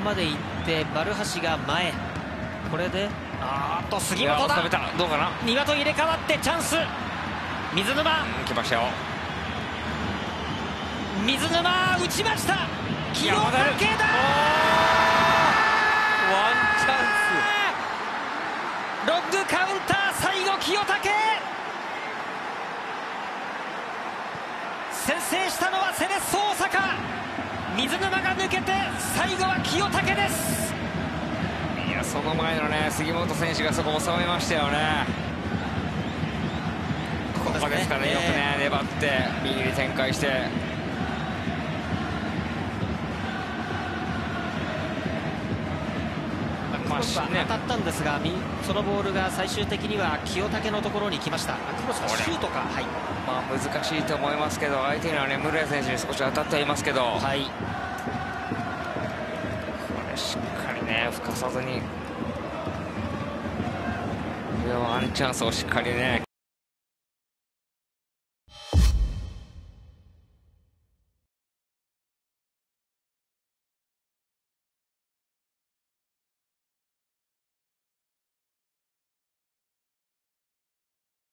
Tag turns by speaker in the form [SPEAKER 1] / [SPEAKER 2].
[SPEAKER 1] 側まで行って丸橋が前。これであーっと杉本だ。
[SPEAKER 2] どうかな？
[SPEAKER 1] 庭と入れ替わってチャンス。水沼。
[SPEAKER 2] 来ましたよ。
[SPEAKER 1] 水沼打ちました。清武だ
[SPEAKER 2] ワンチャン
[SPEAKER 1] ロングカウンター最後清武。先制したのはセレッソ大阪水沼が抜けて最後は清武です。
[SPEAKER 2] スいやその前のね杉本選手がそこ収めましたよね。ここですかね、
[SPEAKER 1] ね。
[SPEAKER 2] よくね粘って右に展開して。
[SPEAKER 1] クロスは当たったんですが、みそのボールが最終的には清武のところに来ました。クロスはシュートか。はい、
[SPEAKER 2] まあ難しいと思いますけど相手にはね室谷選手に少し当たってはいますけど、
[SPEAKER 1] はい、
[SPEAKER 2] これしっかりね吹かさずに。ワンチャンスをしっかりね